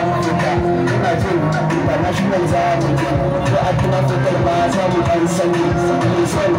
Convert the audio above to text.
Africa ina jin international za mu je ko a tuna fitar ma za mu ɗan sani mai son